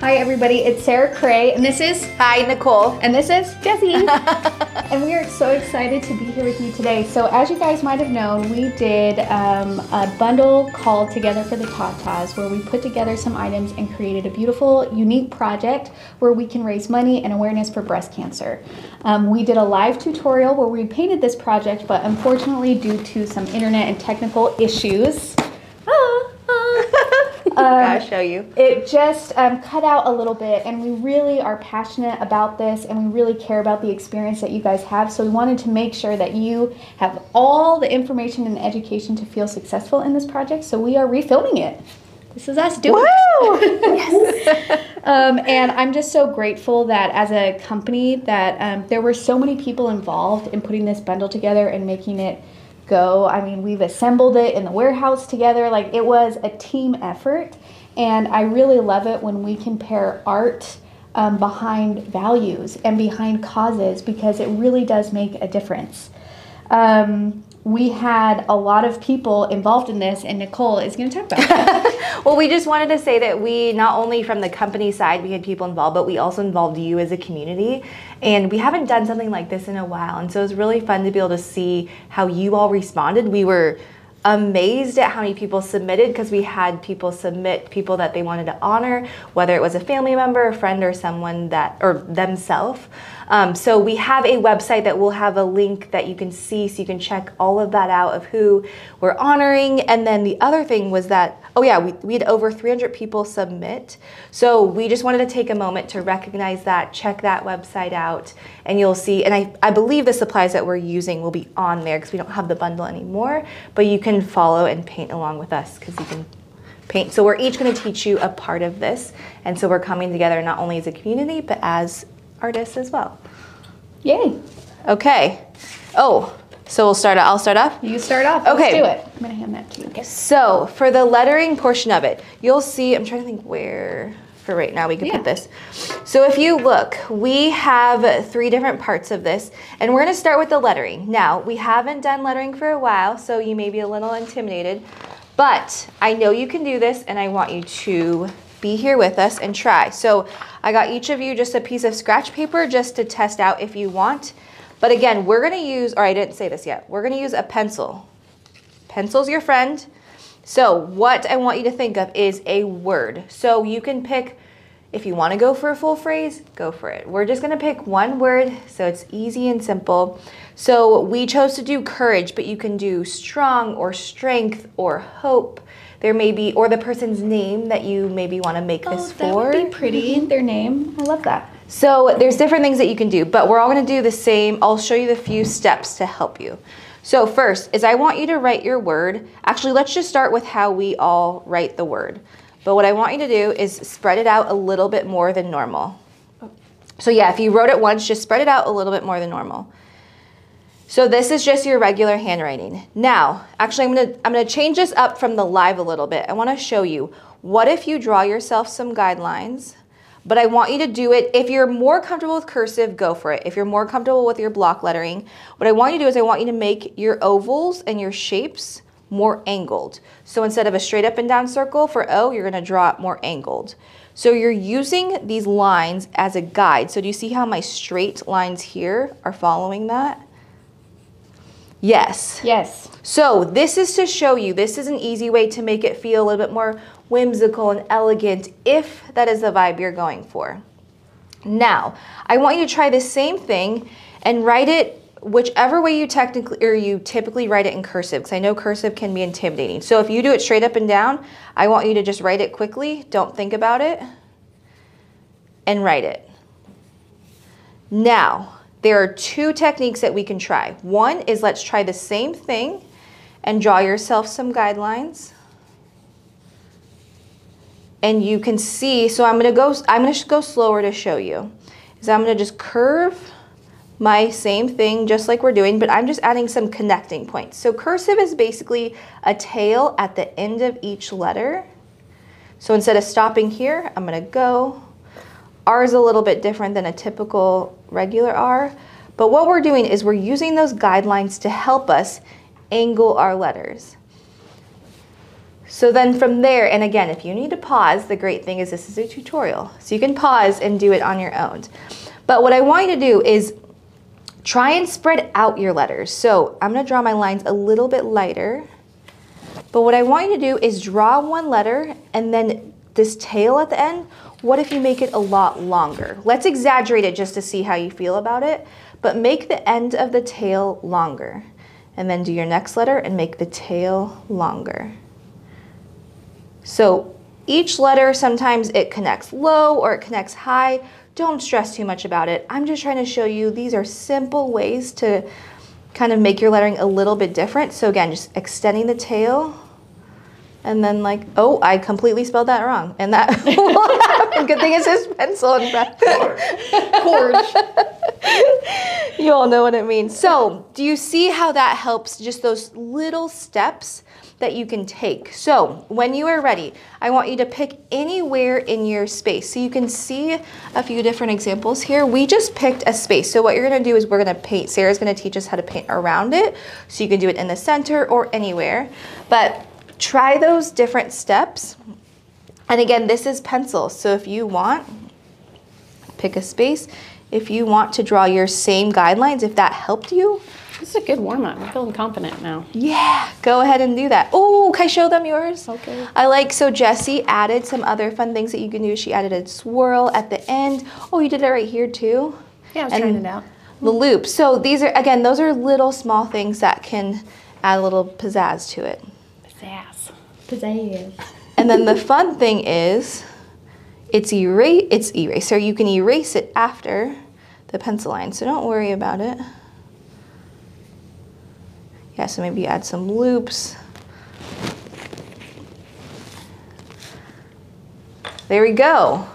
Hi, everybody. It's Sarah Cray, and this is Hi, Nicole. and this is Jesse. and we are so excited to be here with you today. So, as you guys might have known, we did um, a bundle called Together for the Tatas, where we put together some items and created a beautiful, unique project where we can raise money and awareness for breast cancer. Um, we did a live tutorial where we painted this project, but unfortunately, due to some internet and technical issues, ah, Gotta show you. it just um, cut out a little bit and we really are passionate about this and we really care about the experience that you guys have. So we wanted to make sure that you have all the information and education to feel successful in this project so we are refilming it. This is us doing it. Um, and i'm just so grateful that as a company that um, there were so many people involved in putting this bundle together and making it go. I mean, we've assembled it in the warehouse together. Like it was a team effort. And I really love it when we can pair art um, behind values and behind causes because it really does make a difference. Um, we had a lot of people involved in this, and Nicole is going to talk about it. Well, we just wanted to say that we not only from the company side we had people involved, but we also involved you as a community. And we haven't done something like this in a while, and so it was really fun to be able to see how you all responded. We were amazed at how many people submitted because we had people submit people that they wanted to honor, whether it was a family member, a friend, or someone that or themselves. Um, so we have a website that will have a link that you can see, so you can check all of that out of who we're honoring. And then the other thing was that oh yeah, we, we had over 300 people submit. So we just wanted to take a moment to recognize that, check that website out, and you'll see. And I, I believe the supplies that we're using will be on there because we don't have the bundle anymore. But you can follow and paint along with us because you can paint. So we're each going to teach you a part of this, and so we're coming together not only as a community but as artists as well. Yay. Okay. Oh, so we'll start. I'll start off. You start off. Okay. Let's do it. I'm to hand that to you. Okay. So for the lettering portion of it, you'll see, I'm trying to think where for right now we could Yeah. put this. So if you look, we have three different parts of this and we're gonna start with the lettering. Now, we haven't done lettering for a while, so you may be a little intimidated, but I know you can do this and I want you to be here with us and try. So I got each of you just a piece of scratch paper just to test out if you want. But again, we're gonna use, or I didn't say this yet, we're gonna use a pencil. Pencil's your friend. So, what I want you to think of is a word. So, you can pick, if you want to go for a full phrase, go for it. We're just to pick one word, so it's easy and simple. So, we chose to do courage, but you can do strong or strength or hope. There may be, or the person's name that you maybe want to make Oh, this that for. would be pretty. Mm-hmm. Their name. I love that. So there's different things that you can do, but we're all gonna do the same. I'll show you the few steps to help you. So first is I want you to write your word. Actually, let's just start with how we all write the word. But what I want you to do is spread it out a little bit more than normal. Oh. So yeah, if you wrote it once, just spread it out a little bit more than normal. So this is just your regular handwriting. Now, actually I'm gonna, I'm gonna change this up from the live a little bit. I wanna show you, what if you draw yourself some guidelines, but I want you to do it, if you're more comfortable with cursive, go for it. If you're more comfortable with your block lettering, what I want you to do is I want you to make your ovals and your shapes more angled. So instead of a straight up and down circle for O, you're gonna draw it more angled. So you're using these lines as a guide. So do you see how my straight lines here are following that? Yes. Yes. So this is to show you, this is an easy way to make it feel a little bit more whimsical and elegant if that is the vibe you're going for. Now, I want you to try the same thing and write it whichever way you technically or you typically write it in cursive because I know cursive can be intimidating. So if you do it straight up and down, I want you to just write it quickly, don't think about it, and write it. Now, there are two techniques that we can try. One is let's try the same thing and draw yourself some guidelines. And you can see, so I'm gonna go, I'm gonna go slower to show you. Is I'm gonna just curve my same thing just like we're doing, but I'm just adding some connecting points. So cursive is basically a tail at the end of each letter. So instead of stopping here, I'm gonna go. R is a little bit different than a typical regular R, but what we're doing is we're using those guidelines to help us angle our letters. So then from there, and again, if you need to pause, the great thing is this is a tutorial. So you can pause and do it on your own. But what I want you to do is try and spread out your letters. So I'm gonna draw my lines a little bit lighter. But what I want you to do is draw one letter and then this tail at the end, what if you make it a lot longer? Let's exaggerate it just to see how you feel about it, but make the end of the tail longer. And then do your next letter and make the tail longer. So each letter, sometimes it connects low or it connects high. Don't stress too much about it. I'm just trying to show you these are simple ways to kind of make your lettering a little bit different. So again, just extending the tail and then like, oh, I completely spelled that wrong. And that will happen. Good thing it's his pencil and Corge. you all know what it means. So do you see how that helps? Just those little steps that you can take. So when you are ready, I want you to pick anywhere in your space. So you can see a few different examples here. We just picked a space. So what you're gonna do is we're gonna paint, Sarah's gonna teach us how to paint around it. So you can do it in the center or anywhere. But try those different steps. And again, this is pencil. So if you want, pick a space. If you want to draw your same guidelines, if that helped you, this is a good warm up. I'm feeling confident now. Yeah, go ahead and do that. Oh, can I show them yours? Okay. I like, so Jesse added some other fun things that you can do. She added a swirl at the end. Oh, you did it right here too? Yeah, I was and trying it out. The loop. So these are, again, those are little small things that can add a little pizzazz to it. Pizzazz. And then the fun thing is, it's erase, it's erase. So you can erase it after the pencil line. So don't worry about it. Yeah, so maybe add some loops. There we go.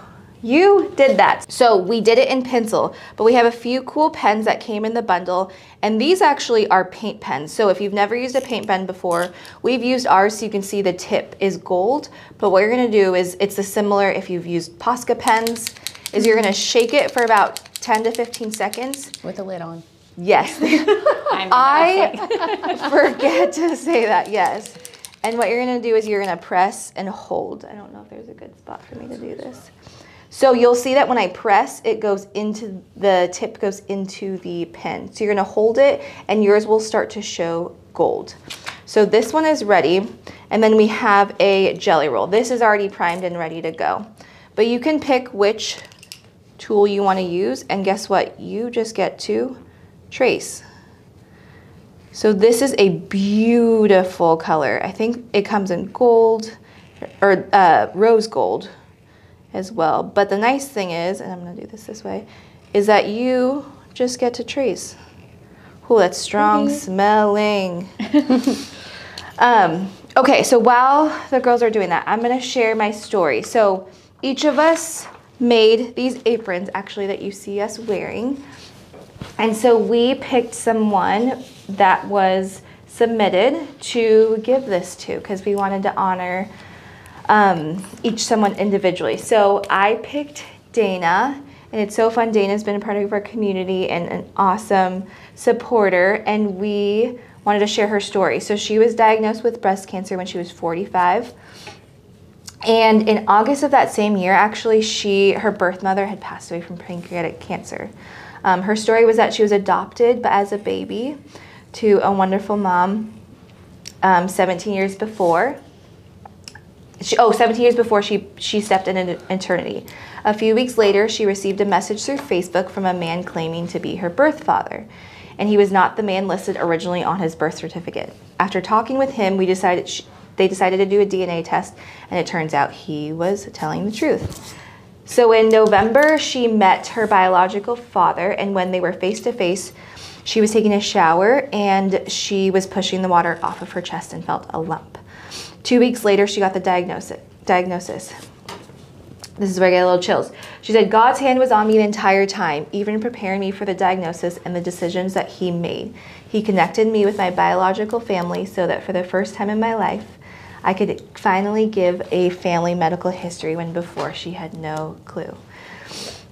You did that. So we did it in pencil, but we have a few cool pens that came in the bundle, and these actually are paint pens. So if you've never used a paint pen before, we've used ours so you can see the tip is gold, but what you're gonna do is, it's the similar if you've used Posca pens, is you're gonna shake it for about 10 to 15 seconds. With the lid on. Yes. I forget to say that, yes. And what you're gonna do is you're gonna press and hold. I don't know if there's a good spot for me to do this. So you'll see that when I press, it goes into, the tip goes into the pen. So you're gonna hold it and yours will start to show gold. So this one is ready. And then we have a jelly roll. This is already primed and ready to go. But you can pick which tool you wanna use and guess what? You just get to trace. So this is a beautiful color. I think it comes in gold or uh, rose gold as well. But the nice thing is, and I'm gonna do this this way, is that you just get to trace. Oh, that's strong smelling. um, okay, so while the girls are doing that, I'm gonna share my story. So each of us made these aprons actually that you see us wearing. And so we picked someone that was submitted to give this to because we wanted to honor um, each someone individually. So I picked Dana, and it's so fun. Dana's been a part of our community and an awesome supporter, and we wanted to share her story. So she was diagnosed with breast cancer when she was 45. And in August of that same year, actually, she her birth mother had passed away from pancreatic cancer. Um, her story was that she was adopted, but as a baby, to a wonderful mom um, 17 years before. She, oh, 17 years before she, she stepped into eternity. A few weeks later, she received a message through Facebook from a man claiming to be her birth father. And he was not the man listed originally on his birth certificate. After talking with him, we decided she, they decided to do a DNA test, and it turns out he was telling the truth. So in November, she met her biological father, and when they were face to face, she was taking a shower and she was pushing the water off of her chest and felt a lump. Two weeks later, she got the diagnosis. diagnosis. This is where I get a little chills. She said, God's hand was on me the entire time, even preparing me for the diagnosis and the decisions that He made. He connected me with my biological family so that for the first time in my life, I could finally give a family medical history when before she had no clue.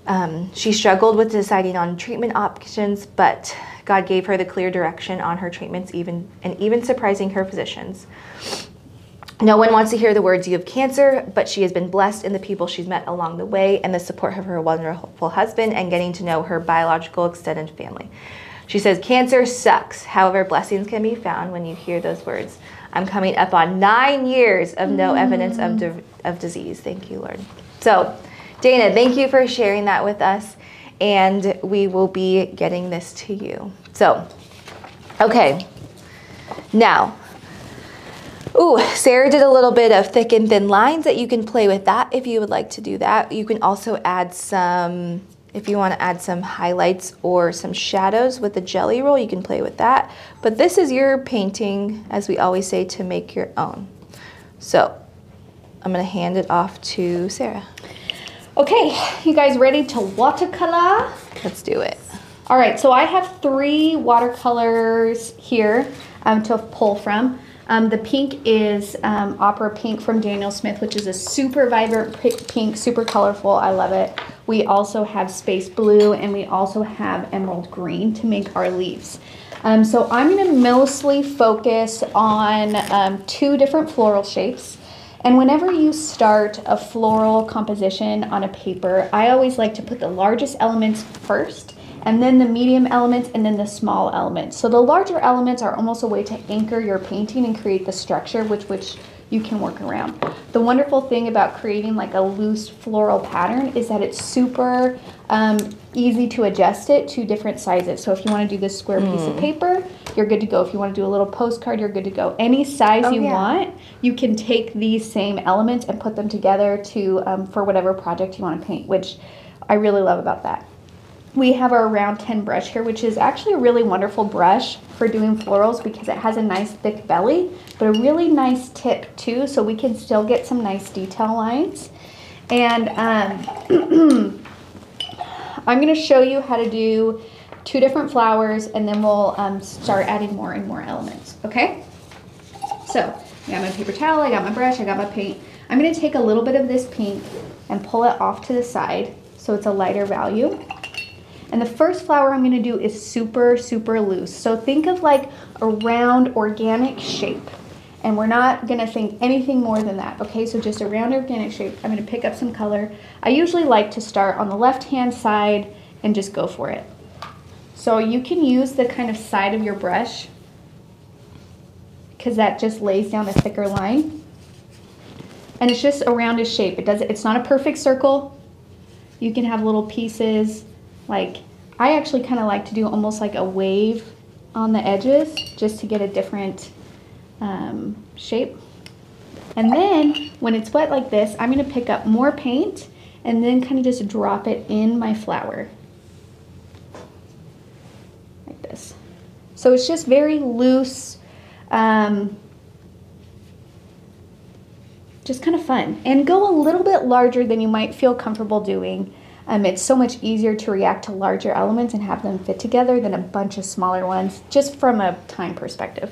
Um, she struggled with deciding on treatment options, but God gave her the clear direction on her treatments, even and even surprising her physicians. No one wants to hear the words, you have cancer, but she has been blessed in the people she's met along the way and the support of her wonderful husband and getting to know her biological extended family. She says, Cancer sucks. However, blessings can be found when you hear those words. I'm coming up on nine years of no evidence of, mm. di- of disease. Thank you, Lord. So, Dana, thank you for sharing that with us, and we will be getting this to you. So, okay, now, Ooh, Sarah did a little bit of thick and thin lines that you can play with that if you would like to do that. You can also add some, if you want to add some highlights or some shadows with the jelly roll, you can play with that. But this is your painting, as we always say, to make your own. So I'm going to hand it off to Sarah. Okay, you guys ready to watercolor? Let's do it. All right, so I have three watercolors here um, to pull from. Um, the pink is um, Opera Pink from Daniel Smith, which is a super vibrant pink, super colorful. I love it. We also have Space Blue and we also have Emerald Green to make our leaves. Um, so I'm going to mostly focus on um, two different floral shapes. And whenever you start a floral composition on a paper, I always like to put the largest elements first and then the medium elements and then the small elements. So the larger elements are almost a way to anchor your painting and create the structure which which you can work around. The wonderful thing about creating like a loose floral pattern is that it's super um, easy to adjust it to different sizes. So if you want to do this square piece of paper, you're good to go. If you want to do a little postcard, you're good to go. Any size Oh, you yeah. want, you can take these same elements and put them together to um, for whatever project you want to paint, which I really love about that. We have our round 10 brush here, which is actually a really wonderful brush for doing florals because it has a nice thick belly, but a really nice tip too, so we can still get some nice detail lines. And um, I'm gonna show you how to do two different flowers and then we'll um, start adding more and more elements, okay? So, I got my paper towel, I got my brush, I got my paint. I'm gonna take a little bit of this pink and pull it off to the side so it's a lighter value. And the first flower I'm gonna do is super, super loose. So think of like a round organic shape. And we're not gonna think anything more than that, okay? So just a round organic shape. I'm gonna pick up some color. I usually like to start on the left-hand side and just go for it. So you can use the kind of side of your brush because that just lays down a thicker line. And it's just a roundish shape. It does it's not a perfect circle. You can have little pieces like I actually kind of like to do almost like a wave on the edges just to get a different um, shape. And then when it's wet like this, I'm gonna pick up more paint and then kind of just drop it in my flower. Like this. So it's just very loose, um, just kind of fun. And go a little bit larger than you might feel comfortable doing. Um, it's so much easier to react to larger elements and have them fit together than a bunch of smaller ones, just from a time perspective.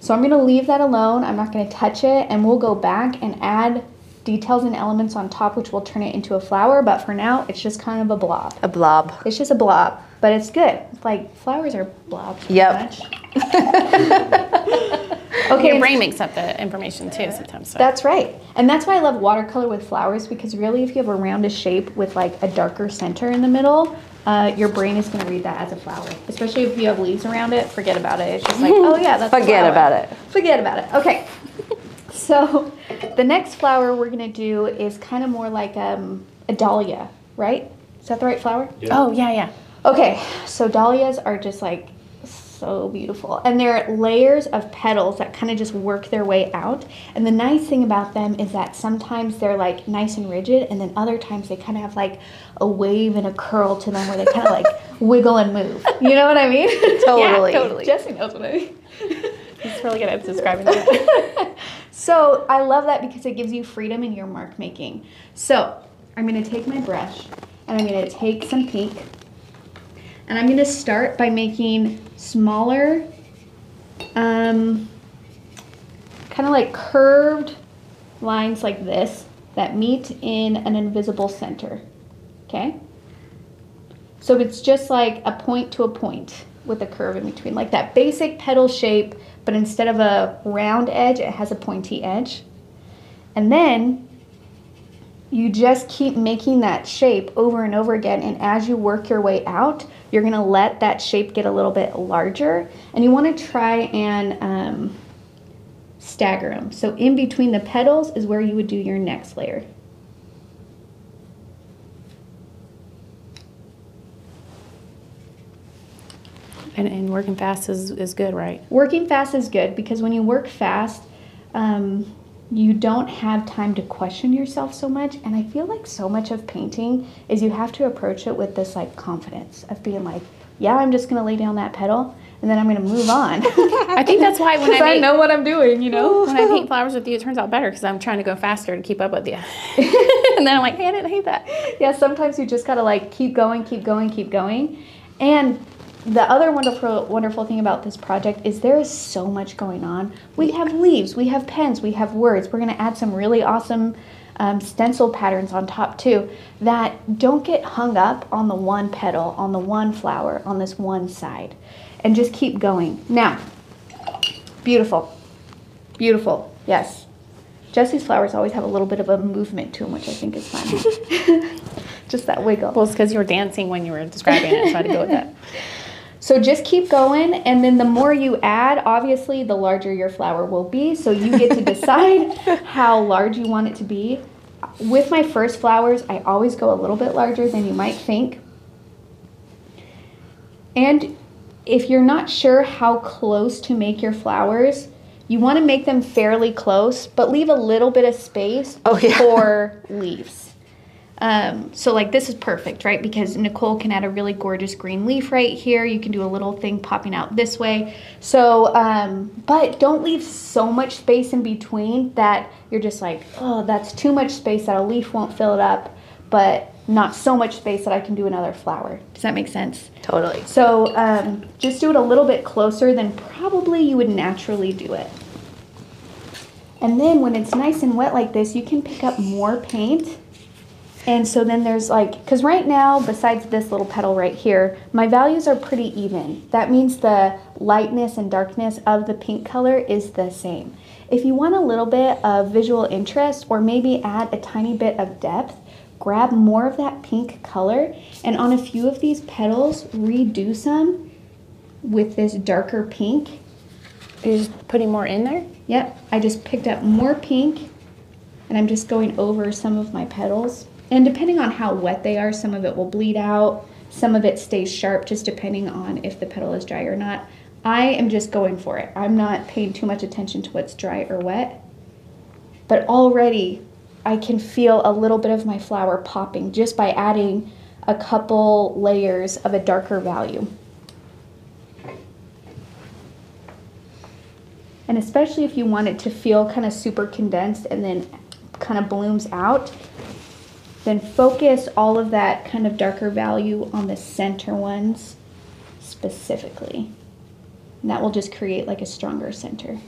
So I'm going to leave that alone. I'm not going to touch it, and we'll go back and add details and elements on top, which will turn it into a flower. But for now, it's just kind of a blob. A blob. It's just a blob, but it's good. Like flowers are blobs. Yep. much. Your okay, brain makes up the information too sometimes. So. that's right. And that's why I love watercolor with flowers because really, if you have a roundish shape with like a darker center in the middle, uh, your brain is going to read that as a flower. Especially if you have leaves around it, forget about it. It's just like, oh yeah, that's a Forget flower. about it. Forget about it. Okay. So the next flower we're going to do is kind of more like um, a dahlia, right? Is that the right flower? Yeah. oh yeah, yeah. Okay, so dahlias are just like so beautiful. And they're layers of petals that kind of just work their way out. And the nice thing about them is that sometimes they're like nice and rigid, and then other times they kind of have like a wave and a curl to them where they kind of like wiggle and move. You know what I mean? Totally. Yeah, totally. Jesse knows what I mean. He's really good at describing that. So I love that because it gives you freedom in your mark making. So I'm gonna take my brush and I'm gonna take some pink and I'm gonna start by making smaller, um, kind of like curved lines like this that meet in an invisible center. Okay? So it's just like a point to a point, with a curve in between, like that basic petal shape, but instead of a round edge, it has a pointy edge. And then you just keep making that shape over and over again. And as you work your way out, you're gonna let that shape get a little bit larger. And you wanna try and um, stagger them. So in between the petals is where you would do your next layer. And, and working fast is, is good, right? Working fast is good because when you work fast, um, you don't have time to question yourself so much. And I feel like so much of painting is you have to approach it with this like confidence of being like, yeah, I'm just gonna lay down that petal and then I'm gonna move on. I think that's why when I, Because I know what I'm doing, you know? when I paint flowers with you, it turns out better because I'm trying to go faster to keep up with you. and then I'm like, hey, I didn't hate that. yeah, sometimes you just gotta like keep going, keep going, keep going. And the other wonderful, wonderful thing about this project is there is so much going on. We have leaves, we have pens, we have words. We're gonna add some really awesome um, stencil patterns on top too that don't get hung up on the one petal, on the one flower, on this one side, and just keep going. Now, beautiful, beautiful, yes. Jesse's flowers always have a little bit of a movement to them, which I think is fun. just that wiggle. Well, it's because you were dancing when you were describing it, so I had to go with that. So just keep going, and then the more you add, obviously, the larger your flower will be. So you get to decide how large you want it to be. With my first flowers, I always go a little bit larger than you might think. And if you're not sure how close to make your flowers, you want to make them fairly close, but leave a little bit of space Oh, yeah. for leaves. Um, so like this is perfect, right? Because Nicole can add a really gorgeous green leaf right here. You can do a little thing popping out this way. So, um, but don't leave so much space in between that you're just like, oh, that's too much space that a leaf won't fill it up, but not so much space that I can do another flower. Does that make sense? Totally. So um, just do it a little bit closer than probably you would naturally do it. And then when it's nice and wet like this, you can pick up more paint. And so then there's like, because right now, besides this little petal right here, my values are pretty even. That means the lightness and darkness of the pink color is the same. If you want a little bit of visual interest or maybe add a tiny bit of depth, grab more of that pink color and on a few of these petals, redo some with this darker pink. You're just putting more in there? Yep, I just picked up more pink and I'm just going over some of my petals. And depending on how wet they are, some of it will bleed out, some of it stays sharp, just depending on if the petal is dry or not. I am just going for it. I'm not paying too much attention to what's dry or wet. But already I can feel a little bit of my flower popping just by adding a couple layers of a darker value. And especially if you want it to feel kind of super condensed and then kind of blooms out, then focus all of that kind of darker value on the center ones specifically. And that will just create like a stronger center.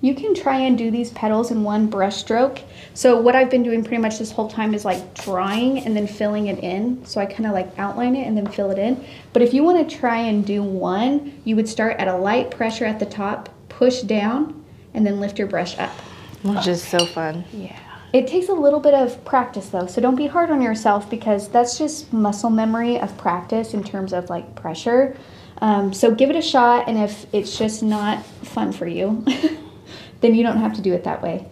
You can try and do these petals in one brush stroke. So what I've been doing pretty much this whole time is like drawing and then filling it in. So I kind of like outline it and then fill it in. But if you want to try and do one, you would start at a light pressure at the top, push down, and then lift your brush up. Which is so fun. Yeah. It takes a little bit of practice though, so don't be hard on yourself because that's just muscle memory of practice in terms of like pressure. Um, so give it a shot, and if it's just not fun for you, then you don't have to do it that way.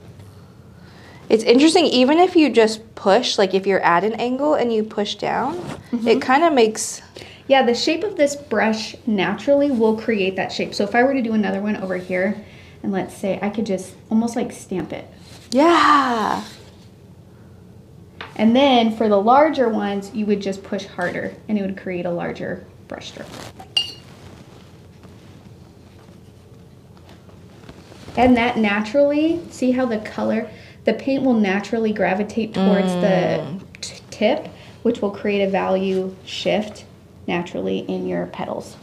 It's interesting, even if you just push, like if you're at an angle and you push down, it mm-hmm. kind of makes. Yeah, the shape of this brush naturally will create that shape. So if I were to do another one over here, and let's say I could just almost like stamp it. Yeah. And then for the larger ones, you would just push harder and it would create a larger brush stroke. And that naturally, see how the color, the paint will naturally gravitate towards the t- tip, which will create a value shift naturally in your petals.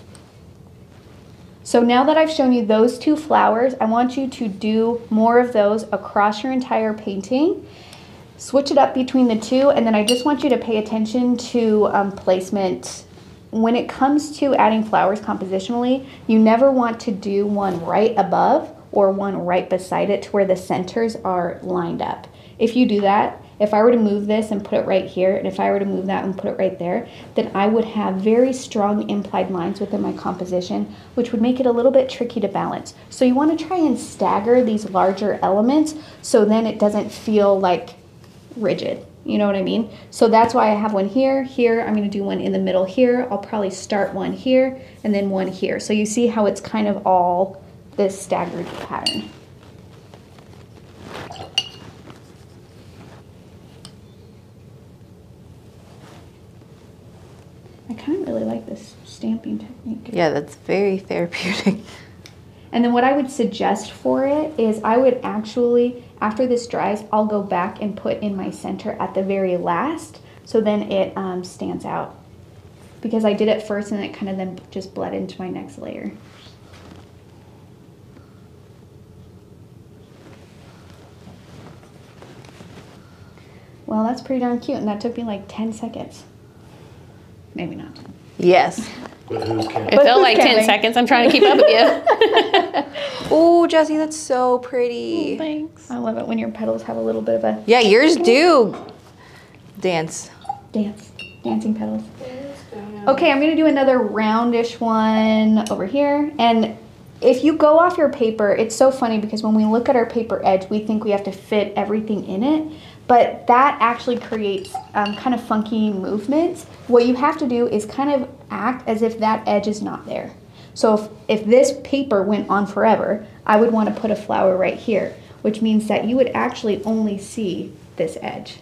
So now that I've shown you those two flowers, I want you to do more of those across your entire painting. Switch it up between the two, and then I just want you to pay attention to um, placement. When it comes to adding flowers compositionally, you never want to do one right above or one right beside it to where the centers are lined up. If you do that, if I were to move this and put it right here, and if I were to move that and put it right there, then I would have very strong implied lines within my composition, which would make it a little bit tricky to balance. So you want to try and stagger these larger elements so then it doesn't feel like rigid. You know what I mean? So that's why I have one here, here. I'm going to do one in the middle here. I'll probably start one here and then one here. So you see how it's kind of all this staggered pattern. I kind of really like this stamping technique. Yeah, that's very therapeutic. And then what I would suggest for it is I would actually, after this dries, I'll go back and put in my center at the very last so then it um, stands out. Because I did it first and it kind of then just bled into my next layer. Well, that's pretty darn cute and that took me like 10 seconds. Maybe not Yes. But who's It counting? But felt who's like 10 seconds. I'm trying to keep up with you. Oh, Jesse, that's so pretty. Oh, thanks. I love it when your petals have a little bit of a Yeah, yours do dance. dance, dancing petals. Okay, I'm gonna do another roundish one over here. And if you go off your paper, it's so funny because when we look at our paper edge, we think we have to fit everything in it. But that actually creates um, kind of funky movements. What you have to do is kind of act as if that edge is not there. So if, if this paper went on forever, I would want to put a flower right here, which means that you would actually only see this edge.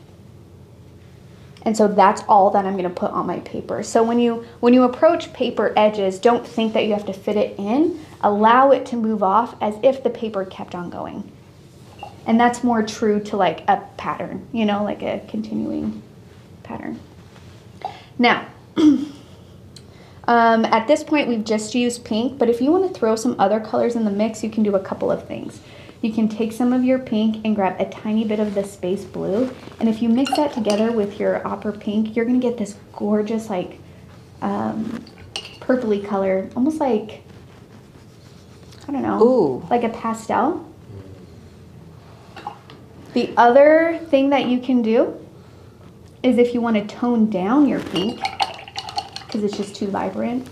And so that's all that I'm going to put on my paper. So when you when you approach paper edges, don't think that you have to fit it in. Allow it to move off as if the paper kept on going. And that's more true to like a pattern, you know, like a continuing pattern. Now, um, at this point, we've just used pink, but if you want to throw some other colors in the mix, you can do a couple of things. You can take some of your pink and grab a tiny bit of the space blue, and if you mix that together with your opera pink, you're gonna get this gorgeous, like, um, purpley color, almost like, I don't know, Ooh. like a pastel. The other thing that you can do is if you want to tone down your pink, because it's just too vibrant.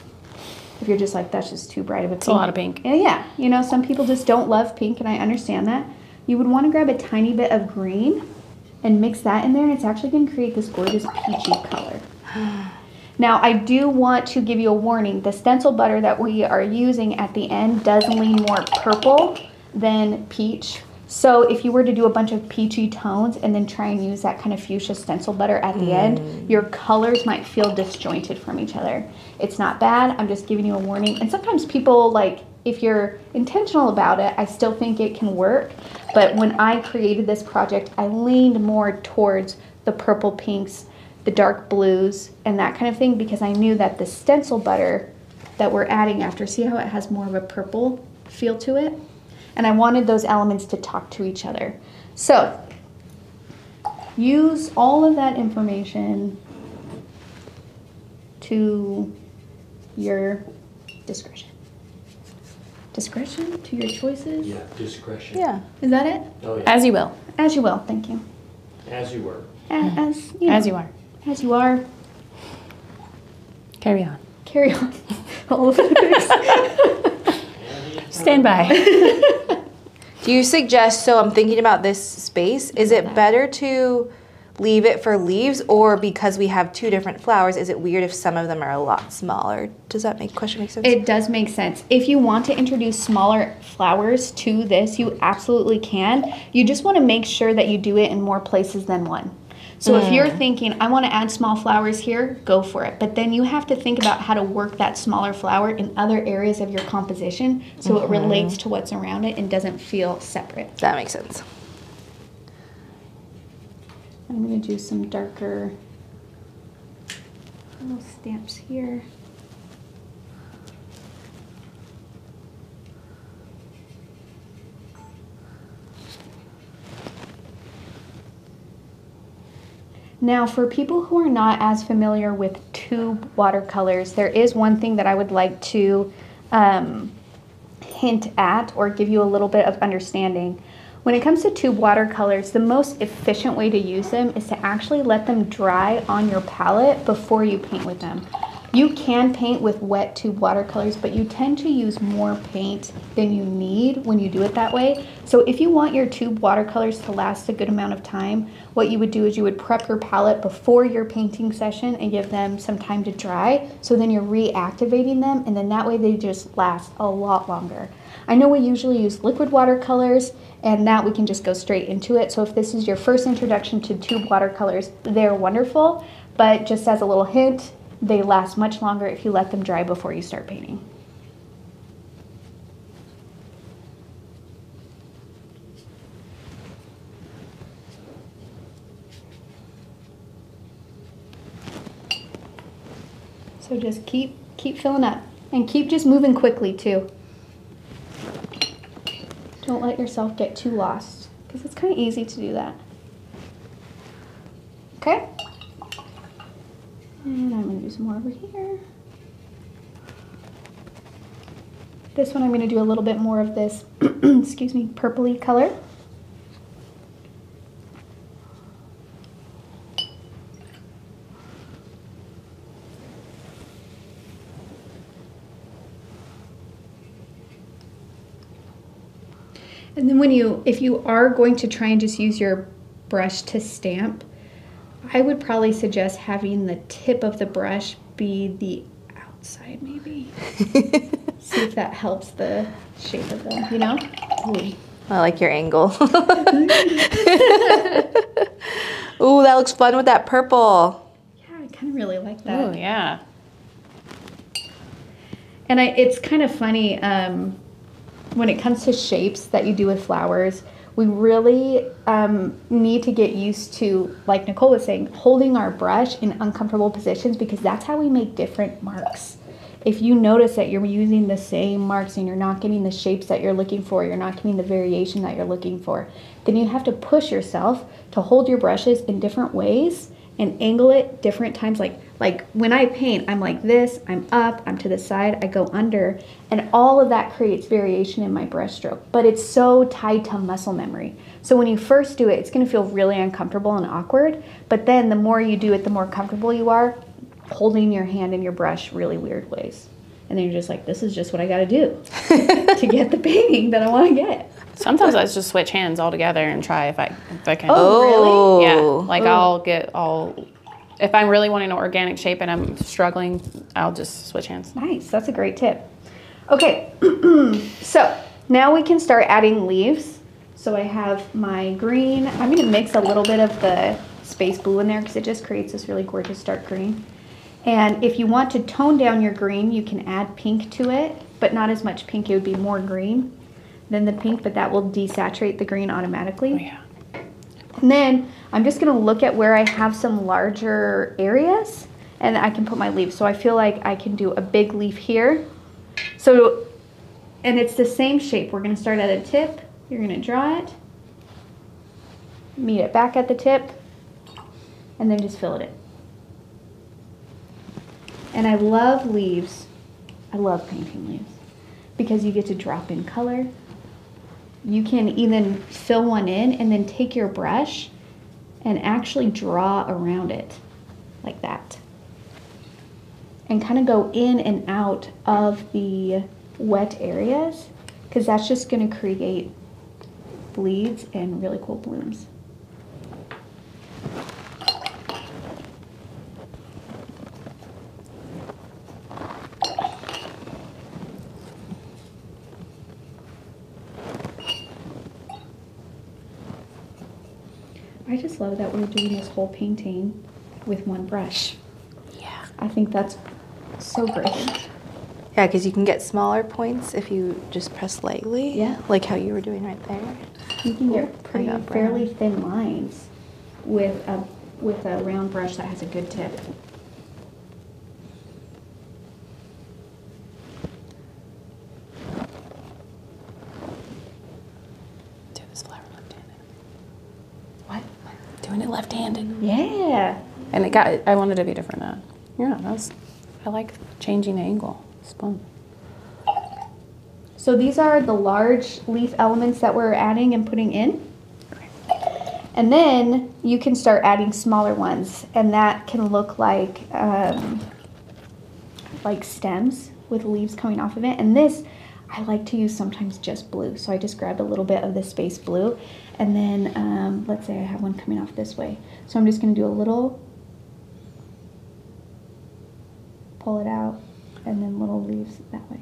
If you're just like, that's just too bright of a pink. It's a lot of pink. Yeah, yeah. You know, some people just don't love pink, and I understand that. You would want to grab a tiny bit of green and mix that in there, and it's actually going to create this gorgeous peachy color. Now, I do want to give you a warning. The stencil butter that we are using at the end does lean more purple than peach. So if you were to do a bunch of peachy tones and then try and use that kind of fuchsia stencil butter at the end, mm. your colors might feel disjointed from each other. It's not bad. I'm just giving you a warning. And sometimes people like if you're intentional about it, I still think it can work. But when I created this project, I leaned more towards the purple pinks, the dark blues, and that kind of thing because I knew that the stencil butter that we're adding after, see how it has more of a purple feel to it? And I wanted those elements to talk to each other. So use all of that information to your discretion. Discretion to your choices? Yeah, discretion. Yeah. Is that it? Oh, yeah. As you will. As you will, thank you. As you were. A- mm-hmm. As, you know, As you are. As you are. Carry on. Carry on. all over the place. Stand by. Do you suggest, so I'm thinking about this space, is it better to leave it for leaves or because we have two different flowers, is it weird if some of them are a lot smaller? Does that make question make sense? It does make sense. If you want to introduce smaller flowers to this, you absolutely can. You just want to make sure that you do it in more places than one. So if you're mm. thinking, I want to add small flowers here, go for it. But then you have to think about how to work that smaller flower in other areas of your composition so it mm-hmm. relates to what's around it and doesn't feel separate. that makes sense. I'm going to do some darker little stamps here. Now, for people who are not as familiar with tube watercolors, there is one thing that I would like to um, hint at or give you a little bit of understanding. When it comes to tube watercolors, the most efficient way to use them is to actually let them dry on your palette before you paint with them. You can paint with wet tube watercolors, but you tend to use more paint than you need when you do it that way. So if you want your tube watercolors to last a good amount of time, what you would do is you would prep your palette before your painting session and give them some time to dry. So then you're reactivating them and then that way they just last a lot longer. I know we usually use liquid watercolors and that we can just go straight into it. So if this is your first introduction to tube watercolors, they're wonderful. But just as a little hint, they last much longer if you let them dry before you start painting. So just keep keep filling up and keep just moving quickly too. Don't let yourself get too lost because it's kind of easy to do that. Okay? And I'm to do some more over here. This one I'm going to do a little bit more of this, excuse me, purpley color. And then when you, if you are going to try and just use your brush to stamp, I would probably suggest having the tip of the brush be the outside maybe. See if that helps the shape of them, you know? Ooh. I like your angle. Ooh, that looks fun with that purple. Yeah, I kind of really like that. Oh yeah. And I, it's kind of funny um, when it comes to shapes that you do with flowers. We really um, need to get used to, like Nicole was saying, holding our brush in uncomfortable positions because that's how we make different marks. If you notice that you're using the same marks and you're not getting the shapes that you're looking for, you're not getting the variation that you're looking for, then you have to push yourself to hold your brushes in different ways and angle it different times like like when I paint I'm like this I'm up I'm to the side I go under and all of that creates variation in my brush stroke but it's so tied to muscle memory so when you first do it it's going to feel really uncomfortable and awkward but then the more you do it the more comfortable you are holding your hand in your brush really weird ways and then you're just like this is just what I got to do to get the painting that I want to get Sometimes I just switch hands altogether and try if I if I can. Oh, really? Yeah, like oh. I'll get all. If I'm really wanting an organic shape and I'm struggling, I'll just switch hands. Nice, that's a great tip. Okay, so now we can start adding leaves. So I have my green. I'm gonna mix a little bit of the space blue in there because it just creates this really gorgeous dark green. And if you want to tone down your green, you can add pink to it, but not as much pink. It would be more green than the pink, but that will desaturate the green automatically. Oh, yeah. And then I'm just gonna look at where I have some larger areas and I can put my leaves. So I feel like I can do a big leaf here. So, and it's the same shape. We're gonna start at a tip. You're gonna draw it, meet it back at the tip, and then just fill it in. And I love leaves. I love painting leaves because you get to drop in color. You can even fill one in and then take your brush and actually draw around it like that. And kind of go in and out of the wet areas because that's just going to create bleeds and really cool blooms. Love that we're doing this whole painting with one brush. Yeah. I think that's so great. Yeah, because you can get smaller points if you just press lightly. Yeah. Like how you were doing right there. You can get pretty fairly thin lines with a with a round brush that has a good tip. Do this flower left-handed. What? Doing it left-handed. Yeah. And it got. I wanted to be different. Yeah, that was. I like changing angle. It's fun. So these are the large leaf elements that we're adding and putting in. And then you can start adding smaller ones, and that can look like um, like stems with leaves coming off of it. And this, I like to use sometimes just blue. So I just grabbed a little bit of the space blue, and then um, let's say I have one coming off this way. So I'm just going to do a little, pull it out, and then little leaves that way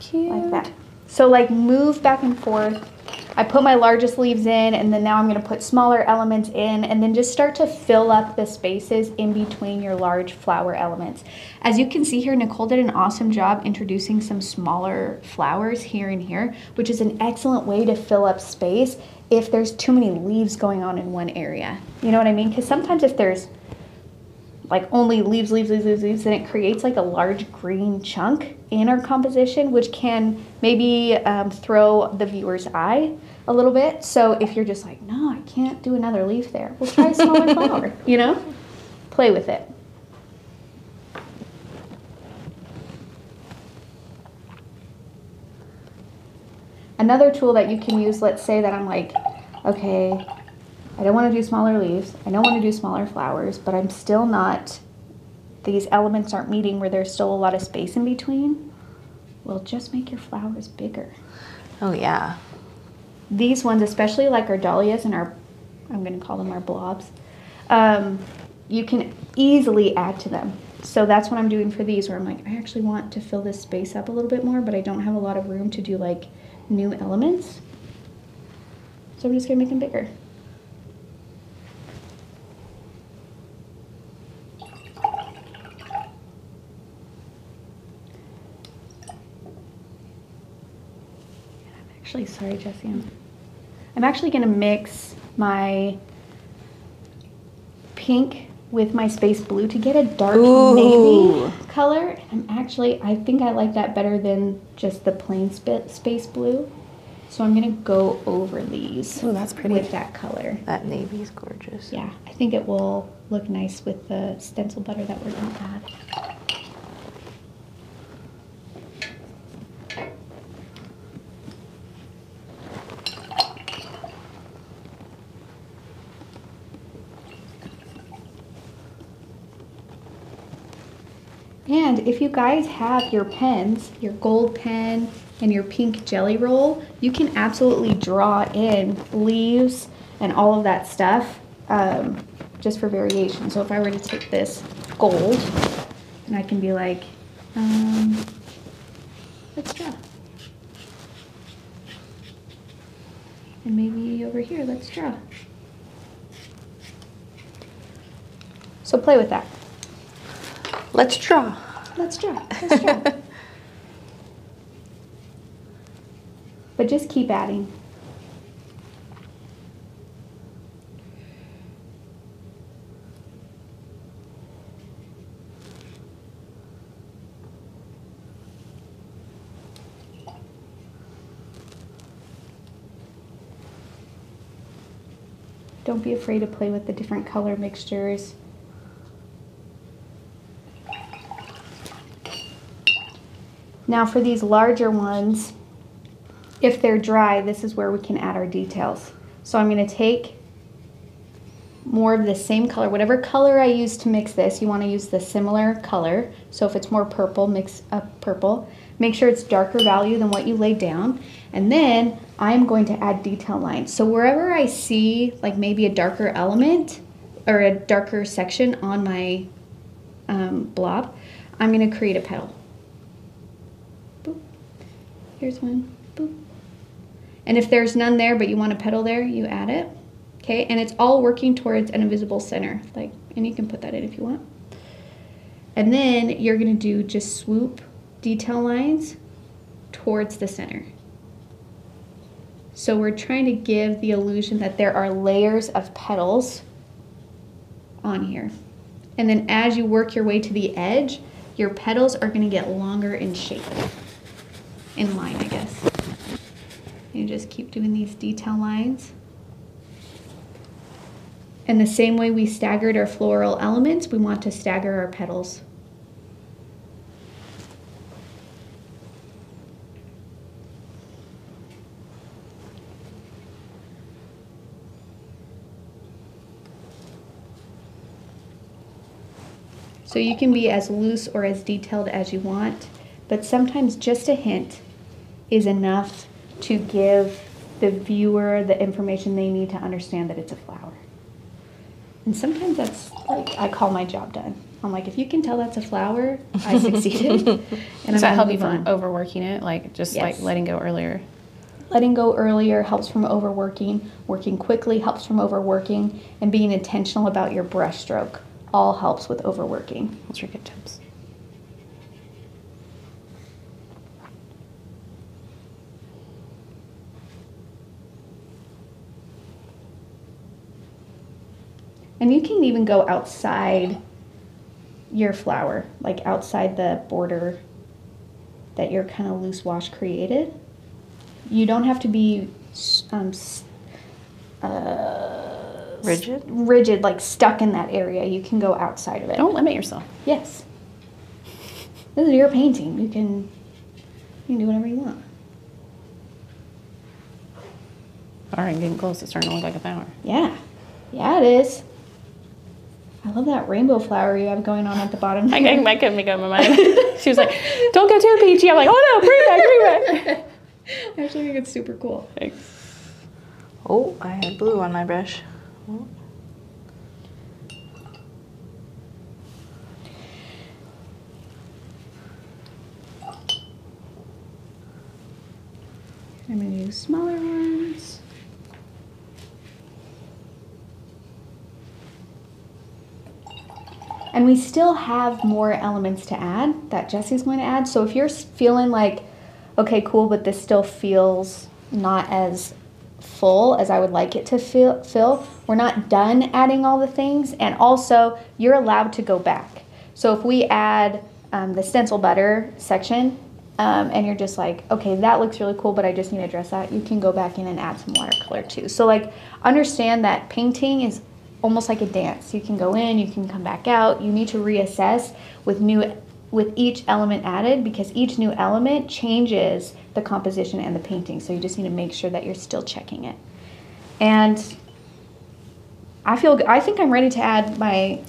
Cute. like that. So like move back and forth. I put my largest leaves in and then now I'm going to put smaller elements in and then just start to fill up the spaces in between your large flower elements. As you can see here, Nicole did an awesome job introducing some smaller flowers here and here, which is an excellent way to fill up space if there's too many leaves going on in one area. You know what I mean? Because sometimes if there's like only leaves, leaves, leaves, leaves, leaves, then it creates like a large green chunk in our composition, which can maybe um, throw the viewer's eye a little bit. So if you're just like, no, I can't do another leaf there, we'll try a smaller flower, you know? Play with it. Another tool that you can use, let's say that I'm like, okay, I don't want to do smaller leaves. I don't want to do smaller flowers, but I'm still not, these elements aren't meeting where there's still a lot of space in between. Well, just make your flowers bigger. Oh yeah. These ones, especially like our dahlias and our, I'm going to call them our blobs, um, you can easily add to them. So that's what I'm doing for these, where I'm like, I actually want to fill this space up a little bit more, but I don't have a lot of room to do like new elements. So I'm just going to make them bigger. Actually sorry jesse i'm, I'm actually going to mix my pink with my space blue to get a dark Ooh. navy color i'm actually i think i like that better than just the plain sp- space blue so i'm going to go over these Ooh, that's pretty. with that color That navy is gorgeous. yeah i think it will look nice with the stencil butter that we're to add If you guys have your pens, your gold pen and your pink Gelly Roll, you can absolutely draw in leaves and all of that stuff um, just for variation. So if I were to take this gold and I can be like, um, let's draw. And maybe over here, let's draw. So play with that. Let's draw. Let's draw. Let's draw. but just keep adding. Don't be afraid to play with the different color mixtures. Now for these larger ones, if they're dry, this is where we can add our details. So I'm gonna take more of the same color, whatever color I use to mix this, you wanna use the similar color. So if it's more purple, mix up purple. Make sure it's darker value than what you laid down. And then I'm going to add detail lines. So wherever I see like maybe a darker element or a darker section on my um, blob, I'm gonna create a petal. Boop. Here's one. Boop. And if there's none there, but you want a petal there, you add it. Okay, and it's all working towards an invisible center. Like, and you can put that in if you want. And then you're gonna do just swoop detail lines towards the center. So we're trying to give the illusion that there are layers of petals on here. And then as you work your way to the edge, your petals are gonna get longer in shape. In line, I guess. You just keep doing these detail lines. And the same way we staggered our floral elements, we want to stagger our petals. So you can be as loose or as detailed as you want, but sometimes just a hint is enough to give the viewer the information they need to understand that it's a flower. And sometimes that's like I call my job done. I'm like, if you can tell that's a flower, I succeeded. and Does that help you from overworking it? Like just like letting go earlier? Letting go earlier helps from overworking. Working quickly helps from overworking, and being intentional about your brush stroke all helps with overworking. Those are good tips. And you can even go outside your flower, like outside the border that your kind of loose wash created. You don't have to be um, uh, Rigid? rigid, like stuck in that area. You can go outside of it. Don't limit yourself. Yes. This is your painting. You can you can do whatever you want. All right, getting close. It's starting to look like a flower. Yeah. Yeah, it is. I love that rainbow flower you have going on at the bottom. I, I, I couldn't make up my mind. she was like, "Don't go too peachy." I'm like, "Oh no, bring it back, bring it back." I actually think it's super cool. Thanks. Oh, I had blue on my brush. I'm gonna use smaller ones. And we still have more elements to add that Jesse's going to add. So if you're feeling like, okay, cool, but this still feels not as full as I would like it to feel, fill, we're not done adding all the things. And also, you're allowed to go back. So if we add um, the stencil butter section, um, and you're just like, okay, that looks really cool, but I just need to dress that, you can go back in and add some watercolor too. So, like, understand that painting is almost like a dance. You can go in, you can come back out. You need to reassess with new with each element added because each new element changes the composition and the painting. So you just need to make sure that you're still checking it. And I feel good I think I'm ready to add my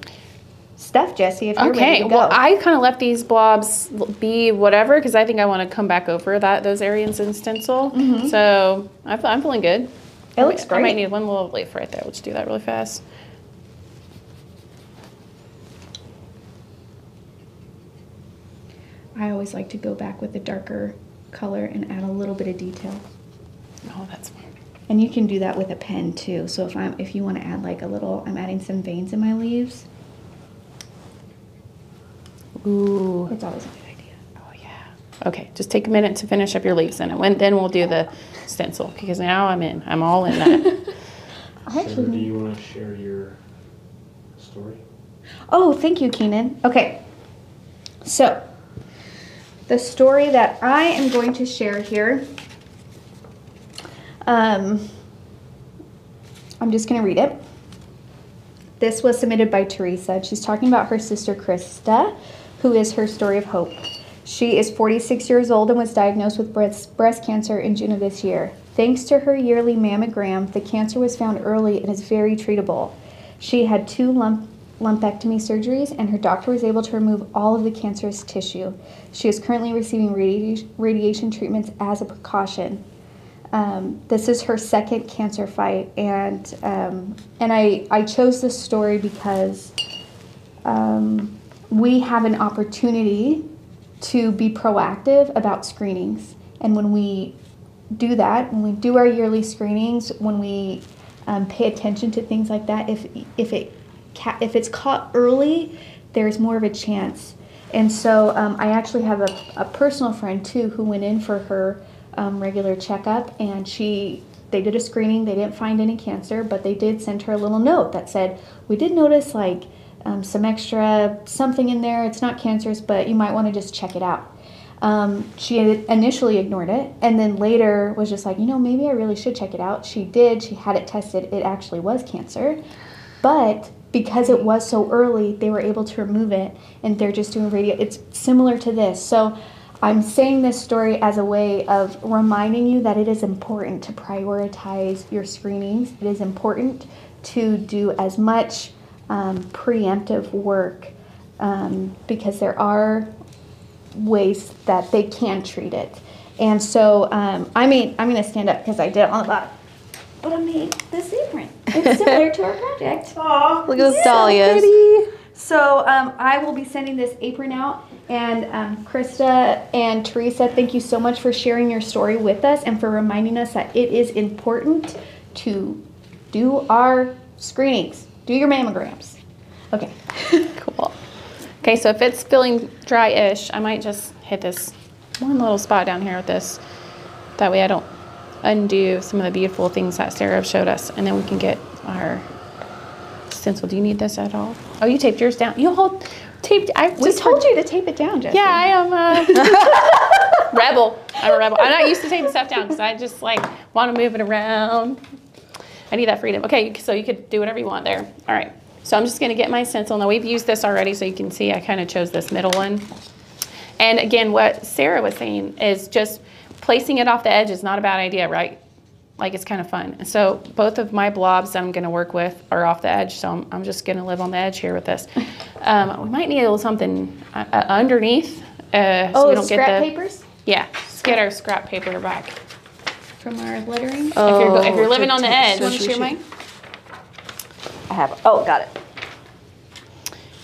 stuff, Jesse. If you're ready Okay, to go. well, I kind of left these blobs be whatever because I think I want to come back over that those areas in stencil. So I I'm feeling good. Mm-hmm. It looks great. I might need one little leaf right there. Let's do that really fast. I always like to go back with the darker color and add a little bit of detail. Oh, that's And you can do that with a pen too. So if I'm if you want to add like a little, I'm adding some veins in my leaves. ooh. It's always a good idea. Oh yeah. Okay, just take a minute to finish up your leaves in it. When then we'll do the stencil because now I'm in. I'm all in that. I Sarah, do you want to share your story? Oh, thank you, Keenan. Okay. So the story that I am going to share here. Um, I'm just going to read it. This was submitted by Teresa. and She's talking about her sister Krista, who is her story of hope. She is 46 years old and was diagnosed with breast, breast cancer in June of this year. Thanks to her yearly mammogram, the cancer was found early and is very treatable. She had two lump, lumpectomy surgeries, and her doctor was able to remove all of the cancerous tissue. She is currently receiving radi- radiation treatments as a precaution. Um, this is her second cancer fight, and um, and I I chose this story because um, we have an opportunity to be proactive about screenings, and when we do that, when we do our yearly screenings, when we um, pay attention to things like that, if if it ca- if it's caught early, there's more of a chance. And so um, I actually have a, a personal friend too who went in for her um, regular checkup, and she they did a screening. They didn't find any cancer, but they did send her a little note that said, "We did notice like um, some extra something in there. It's not cancerous, but you might want to just check it out." Um, she initially ignored it and then later was just like, you know, maybe I really should check it out. She did, she had it tested, it actually was cancer. but because it was so early, they were able to remove it and they're just doing radio. It's similar to this. So I'm saying this story as a way of reminding you that it is important to prioritize your screenings. It is important to do as much um, preemptive work um, because there are ways that they can treat it. And so um, I mean, I'm going to stand up because I did it on the bottom. But I made this apron. It's similar to our project. Look at those So dahlias. pretty. So um, I will be sending this apron out. And um, Krista and Teresa, thank you so much for sharing your story with us and for reminding us that it is important to do our screenings, do your mammograms. Okay. Cool. Okay, so if it's feeling dry-ish, I might just hit this one little spot down here with this. That way I don't undo some of the beautiful things that Sarah showed us. And then we can get our stencil. Do you need this at all? Oh, you taped yours down. You hold taped. I We told you to tape it down, Jesse. Yeah, I am uh, a rebel. I'm a rebel. I'm not used to taping stuff down because I just like want to move it around. I need that freedom. Okay, so you could do whatever you want there. All right. So I'm just going to get my stencil. Now we've used this already, so you can see I kind of chose this middle one. And again, what Sarah was saying is just placing it off the edge is not a bad idea, right? Like it's kind of fun. So both of my blobs that I'm going to work with are off the edge, so I'm, I'm just going to live on the edge here with this. Um, we might need a little something uh, uh, underneath. Uh, so Oh, we don't scrap get the, papers Yeah, let's get our scrap paper back. from our lettering. if, you're, if you're Oh, living on the edge, so want to share mine? I have. Oh, got it.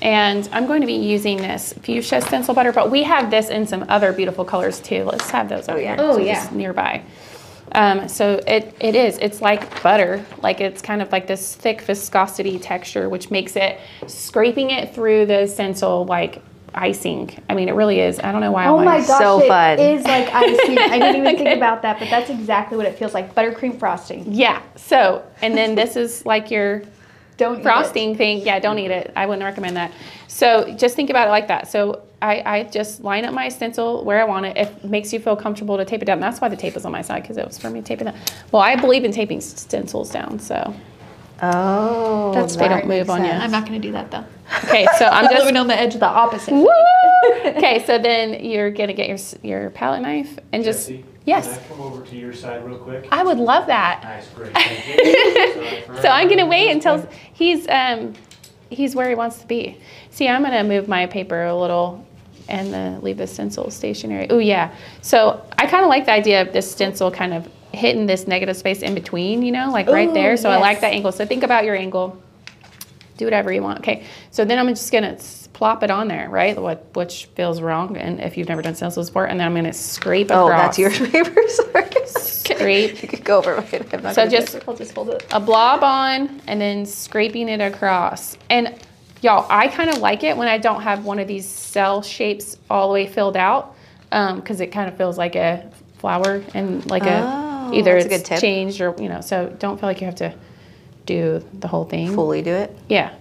And I'm going to be using this fuchsia stencil butter, but we have this in some other beautiful colors too. Let's have those over yeah. here. Oh, so yeah. nearby. Um, so it, it is, it's like butter, like it's kind of like this thick viscosity texture, which makes it, scraping it through the stencil like icing. I mean, it really is. I don't know why. Oh I'm my like- gosh, so it fun. is like icing. I didn't even Okay. think about that, but that's exactly what it feels like. Buttercream frosting. Yeah. So, and then this is like your Don't eat it. frosting thing. Yeah, don't eat it. I wouldn't recommend that. So just think about it like that. So I, I just line up my stencil where I want it. If it makes you feel comfortable to tape it down, that's why the tape is on my side because it was for me to tape it down. Well, I believe in taping stencils down. So Oh, That's They don't move on you. I'm not going to do that though. okay, so I'm I'm just living on the edge of the opposite. Woo! Okay, so then you're gonna get your your palette knife and just Jesse, yes, Can I come over to your side real quick? I would love that. Nice, great, thank you. Sorry So I'm gonna wait until he's um he's where he wants to be. See, I'm gonna move my paper a little and uh, leave the stencil stationary. Oh yeah. So I kind of like the idea of this stencil kind of hitting this negative space in between, you know, like right there. So I like that angle. So think about your angle. Do whatever you want. Okay. So then I'm just gonna plop it on there, right? What which feels wrong, and if you've never done stencils before, and then I'm gonna scrape across. Oh, that's your paper. Sorry. Scrape. You could go over it. I'm not So just I'll just hold it. a blob on and then scraping it across. And y'all, I kind of like it when I don't have one of these cell shapes all the way filled out um, because it kind of feels like a flower and like Oh, a either it's good tip. changed or you know. So don't feel like you have to do the whole thing. fully do it. Yeah.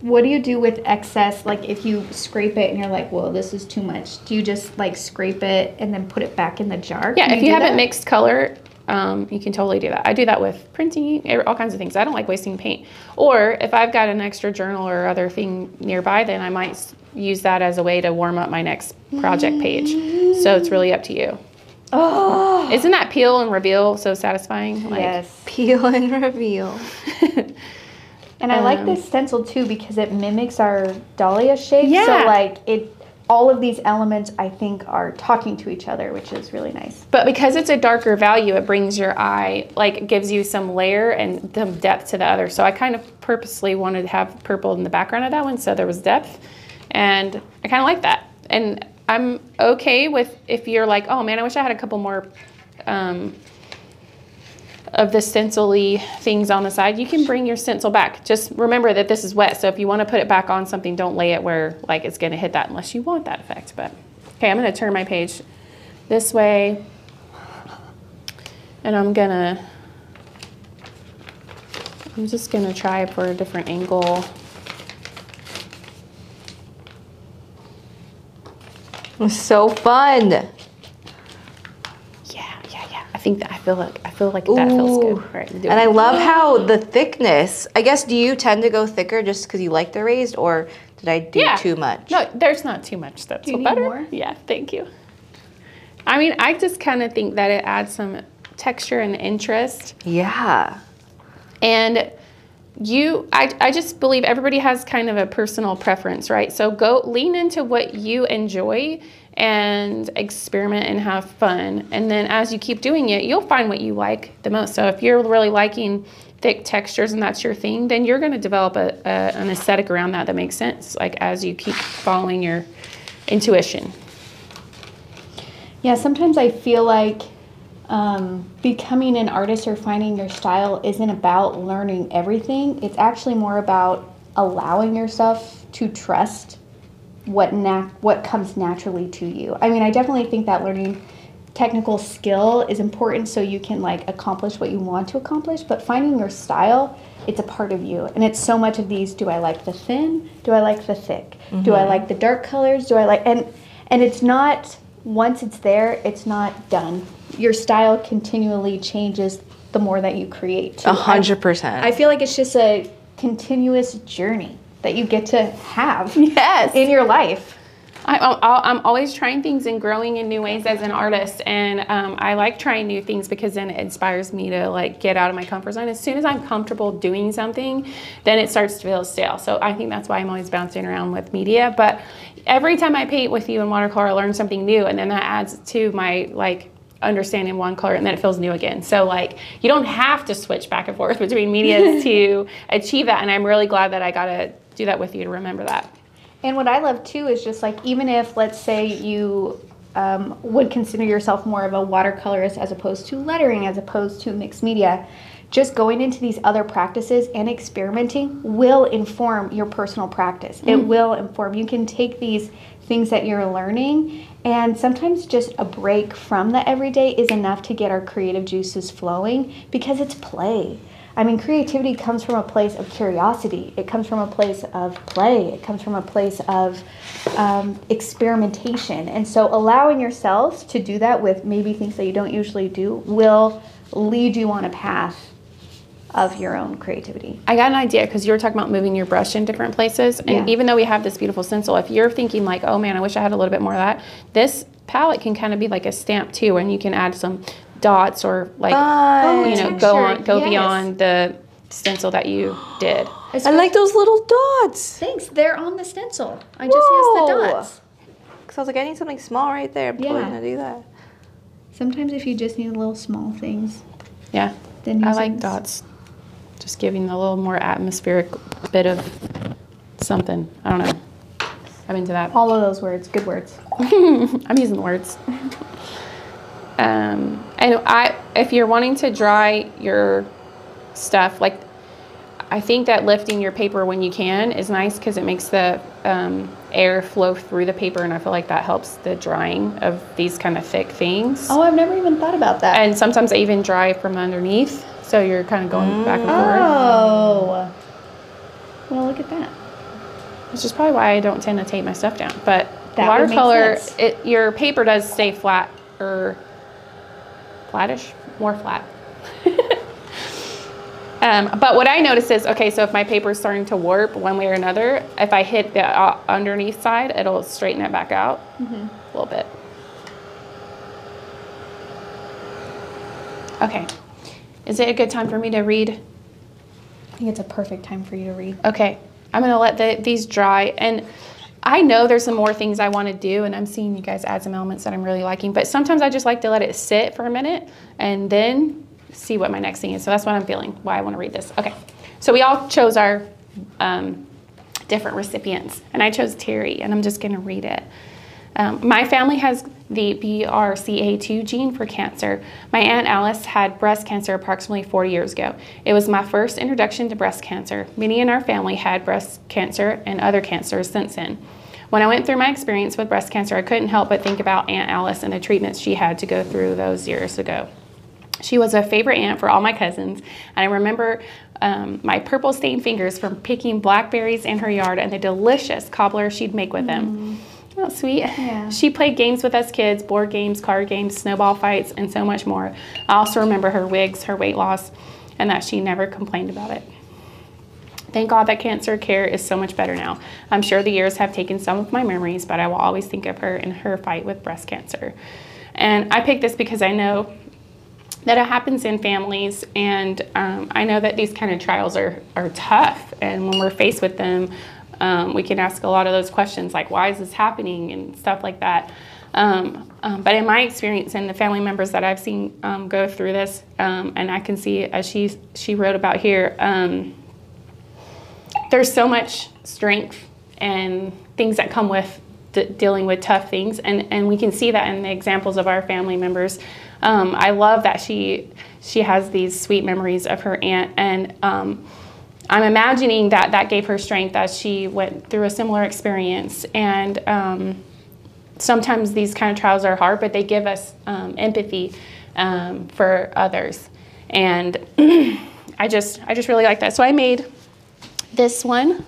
What do you do with excess? Like if you scrape it and you're like, "Well, this is too much." Do you just like scrape it and then put it back in the jar? Yeah, Can if you do haven't that? mixed color, um, you can totally do that. I do that with printing, eh, all kinds of things. I don't like wasting paint. Or if I've got an extra journal or other thing nearby, then I might use that as a way to warm up my next project page. So it's really up to you. Oh, Isn't that peel and reveal so satisfying? Like, yes. Peel and reveal. And I like Um, this stencil too because it mimics our dahlia shape. Yeah. So like it, all of these elements I think are talking to each other, which is really nice. But because it's a darker value, it brings your eye, like it gives you some layer and some depth to the other. So I kind of purposely wanted to have purple in the background of that one so there was depth. And I kind of like that. And I'm okay with if you're like, oh man, I wish I had a couple more um, of the stencil-y things on the side. You can bring your stencil back. Just remember that this is wet. So if you want to put it back on something, don't lay it where like it's going to hit that unless you want that effect. But okay, I'm going to turn my page this way. And I'm gonna, I'm just gonna try for a different angle. It was so fun. Yeah, yeah, yeah. I think that I feel like I feel like that feels good. All right, do And I love how the thickness. I guess do you tend to go thicker just because you like the raised, or did I do Yeah. too much? No, there's not too much. That's you need better. more? Yeah, thank you. I mean, I just kind of think that it adds some texture and interest. Yeah. And you, I, I just believe everybody has kind of a personal preference, right? So go lean into what you enjoy and experiment and have fun. And then as you keep doing it, you'll find what you like the most. So if you're really liking thick textures and that's your thing, then you're going to develop a, a, an aesthetic around that that makes sense. Like as you keep following your intuition. Yeah, sometimes I feel like um, becoming an artist or finding your style isn't about learning everything. It's actually more about allowing yourself to trust what nat- what comes naturally to you. I mean, I definitely think that learning technical skill is important so you can like accomplish what you want to accomplish, but finding your style, it's a part of you. And it's so much of these do I like the thin? Do I like the thick? Do I like the dark colors? Do I like and and it's not once it's there, it's not done. Your style continually changes the more that you create. A hundred percent. I feel like it's just a continuous journey that you get to have Yes. in your life. I, I- I'm always trying things and growing in new ways as an artist, and um, I like trying new things because then it inspires me to like get out of my comfort zone. As soon as I'm comfortable doing something, then it starts to feel stale. So I think that's why I'm always bouncing around with media. But every time I paint with you in watercolor, I learn something new, and then that adds to my like understanding one color and then it feels new again. So like you don't have to switch back and forth between medias to achieve that and I'm really glad that I got to do that with you to remember that. And what I love too is just like even if let's say you um, would consider yourself more of a watercolorist as opposed to lettering, as opposed to mixed media, just going into these other practices and experimenting will inform your personal practice. It will inform. You can take these things that you're learning, and sometimes just a break from the everyday is enough to get our creative juices flowing because it's play. I mean, creativity comes from a place of curiosity. It comes from a place of play. It comes from a place of um, experimentation. And so, allowing yourself to do that with maybe things that you don't usually do will lead you on a path of your own creativity. I got an idea because you were talking about moving your brush in different places. And Yeah. even though we have this beautiful stencil, if you're thinking like, oh man, I wish I had a little bit more of that, this palette can kind of be like a stamp too, and you can add some dots or like, Fun. you know, go on, go yes. beyond the stencil that you did. I like those little dots. Thanks. They're on the stencil. I just used the the dots. dots. Cause I was like, I need something small right there. I'm totally Yeah. gonna do that. Sometimes, if you just need little small things, Yeah, then I like those. dots. Just giving a little more atmospheric bit of something. I don't know. I'm into that. All of those words, good words. I'm using the words. Um, and I, if you're wanting to dry your stuff, like I think that lifting your paper when you can is nice because it makes the um, air flow through the paper, and I feel like that helps the drying of these kind of thick things. Oh, I've never even thought about that. And sometimes I even dry from underneath, so you're kind of going back and forth. oh. Well, look at that. Which is probably why I don't tend to tape my stuff down. But That watercolor, it, your paper does stay flat or flattish, more flat. um, but what I notice is, okay, so if my paper is starting to warp one way or another, if I hit the uh, underneath side, it'll straighten it back out Mm-hmm. a little bit. Okay. Is it a good time for me to read? I think it's a perfect time for you to read. Okay, I'm gonna let the, these dry. And I know there's some more things I want to do, and I'm seeing you guys add some elements that I'm really liking. But sometimes I just like to let it sit for a minute and then see what my next thing is. So that's what I'm feeling. Why I want to read this. Okay, so we all chose our um, different recipients, and I chose Terry, and I'm just gonna read it. Um, my family has the BRCA2 gene for cancer. My Aunt Alice had breast cancer approximately 40 years ago. It was my first introduction to breast cancer. Many in our family had breast cancer and other cancers since then. When I went through my experience with breast cancer, I couldn't help but think about Aunt Alice and the treatments she had to go through those years ago. She was a favorite aunt for all my cousins, and I remember um, my purple stained fingers from picking blackberries in her yard and the delicious cobbler she'd make with them. Oh, sweet? Yeah. She played games with us kids, board games, card games, snowball fights, and so much more. I also remember her wigs, her weight loss, and that she never complained about it. Thank God that cancer care is so much better now. I'm sure the years have taken some of my memories, but I will always think of her in her fight with breast cancer. And I picked this because I know that it happens in families, and um, I know that these kind of trials are, are tough. And when we're faced with them, um, we can ask a lot of those questions like, why is this happening, and stuff like that. Um, um, but in my experience and the family members that I've seen um, go through this, um, and I can see as she she wrote about here, um, there's so much strength and things that come with d- dealing with tough things, and, and we can see that in the examples of our family members. I love that she she has these sweet memories of her aunt, and I'm imagining that that gave her strength as she went through a similar experience. And um, sometimes these kind of trials are hard, but they give us um, empathy um, for others. And I just I just really like that. So I made this one,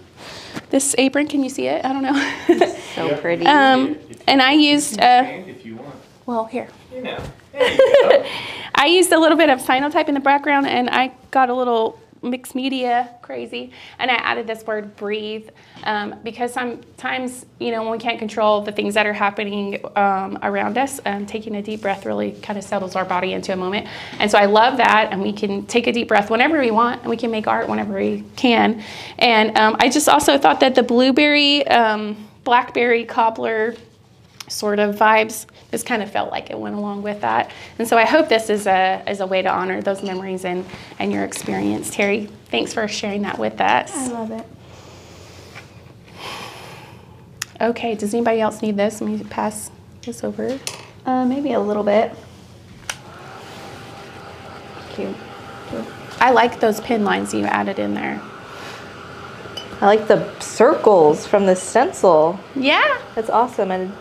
this apron. Can you see it? I don't know. So pretty. um, and I used uh, If you want. well here. You know. There you go. I used a little bit of cyanotype in the background and I got a little mixed media crazy and I added this word breathe um, because sometimes, you know, when we can't control the things that are happening um, around us, um, taking a deep breath really kind of settles our body into a moment. And so I love that and we can take a deep breath whenever we want and we can make art whenever we can. And um, I just also thought that the blueberry, um, blackberry cobbler sort of vibes. This kind of felt like it went along with that. And so I hope this is a, is a way to honor those memories and, and your experience. Terry, thanks for sharing that with us. I love it. Okay, does anybody else need this? Let me pass this over. Uh, maybe a little bit. Cute. I like those pin lines you added in there. I like the circles from the stencil. Yeah. That's awesome. And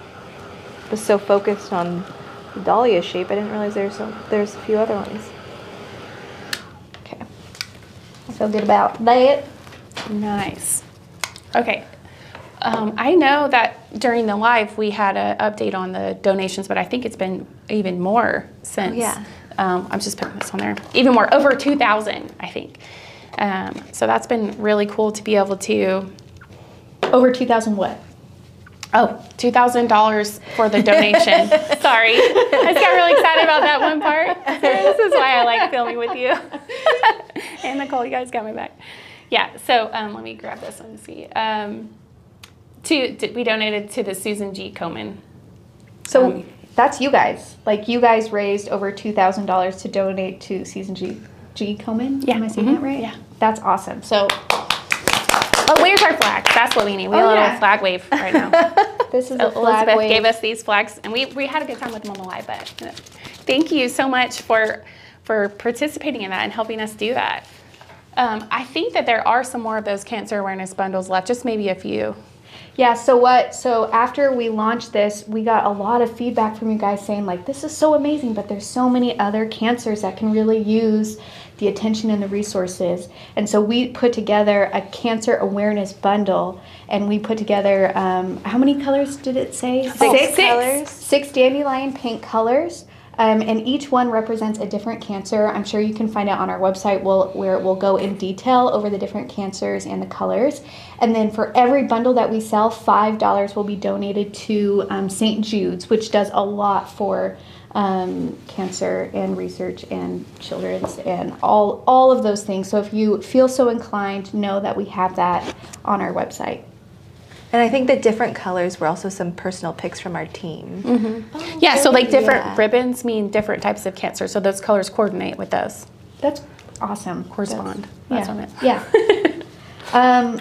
was so focused on the dahlia shape, I didn't realize there's so there's a few other ones. Okay. I feel good about that. Nice. Okay. Um, I know that during the live we had an update on the donations, but I think it's been even more since. yeah. Um, I'm just putting this on there. Even more, over 2,000, I think. Um, so that's been really cool to be able to. Over 2,000 what? Oh, $2,000 for the donation. Sorry. I just got really excited about that one part. this is why I like filming with you. and Nicole, you guys got my back. Yeah, so um, let me grab this one and see. Um, to, to, we donated to the Susan G. Komen. So Um, that's you guys. Like you guys raised over two thousand dollars to donate to Susan G G Komen. Yeah, Am I saying mhm, that right? yeah. That's awesome. So Oh, where's our flags? That's what we need. We Oh, a little flag wave right now. this is a flag Elizabeth wave. gave us these flags, and we, we had a good time with them on the live. But you know, thank you so much for for participating in that and helping us do that. Um, I think that there are some more of those cancer awareness bundles left, just maybe a few. Yeah, so what so after we launched this, we got a lot of feedback from you guys saying like this is so amazing, but there's so many other cancers that can really use the attention and the resources. And so we put together a cancer awareness bundle and we put together um, how many colors did it say? Six colors. Six dandelion pink colors. Um, and each one represents a different cancer. I'm sure you can find out on our website we'll, where it will go in detail over the different cancers and the colors. And then for every bundle that we sell, $5 will be donated to um, St. Jude's, which does a lot for um, cancer and research and children's and all, all of those things. So if you feel so inclined, know that we have that on our website. And I think the different colors were also some personal picks from our team. Yeah, so like different Yeah. ribbons mean different types of cancer, so those colors coordinate with those. That's awesome. Correspond. That's, That's yeah. Yeah. um,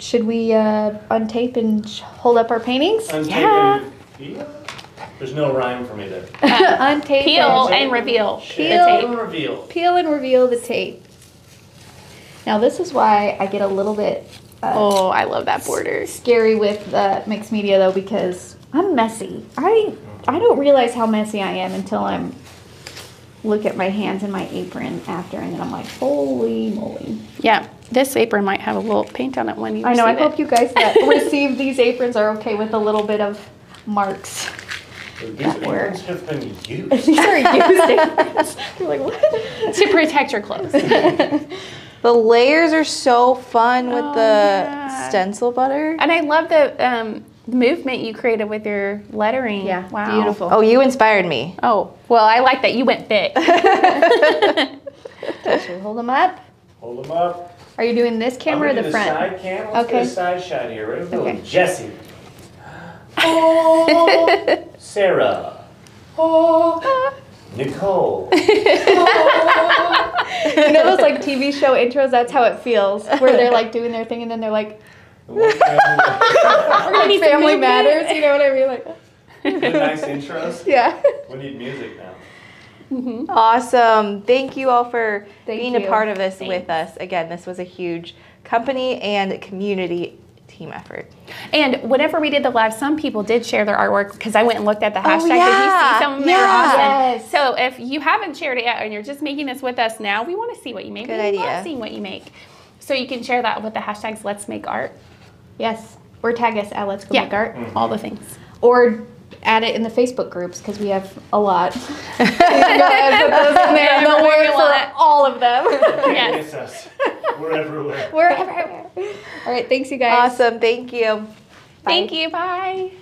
should we uh, untape and hold up our paintings? Untape Yeah. and peel? There's no rhyme for me there. Untape Peel and and reveal the Peel tape. and reveal. peel and reveal the tape. Now this is why I get a little bit uh, Oh, I love that border. scary with uh, mixed media though because I'm messy. I I don't realize how messy I am until I'm look at my hands and my apron after, and then I'm like, holy moly. Yeah, this apron might have a little paint on it when you I know. I it. hope you guys that receive these aprons are okay with a little bit of marks. These were- ones have been used. These are used ink. You're like, what? to protect your clothes. The layers are so fun with Oh, the yeah. stencil butter. And I love the um, movement you created with your lettering. Yeah, wow. beautiful. Oh, you inspired me. Oh, well, I like that you went big. Should we hold them up? Hold them up. Are you doing this camera or the front? side cam. Let's Okay. get a side shot here. Ready? Okay. Jesse. Oh, Sarah. Oh, Nicole. You know those like TV show intros? That's how it feels, where they're like doing their thing and then they're like, What we're gonna need family movement. matters. You know what I mean? Like, of- nice intros. yeah. We need music now. Mm-hmm. Awesome. Thank you all for Thank being you. a part of this Thanks. with us. Again, this was a huge company and community team effort. And whenever we did the live, some people did share their artwork because I went and looked at the oh, hashtag. Oh, Did you yeah. see some of them? They Yeah. awesome. Yes. So if you haven't shared it yet and you're just making this with us now, we want to see what you make. Good we idea. love seeing what you make. So you can share that with the hashtags Let's Make Art. Yes. Or tag us at Let's Go Yeah, Make Art. Mm-hmm. all the things. Or add it in the Facebook groups because we have a lot. You can go ahead put those in there and they'll work for all of them. Yes. We're everywhere. We're everywhere. All right. Thanks, you guys. Awesome. Thank you. Thank you. Bye.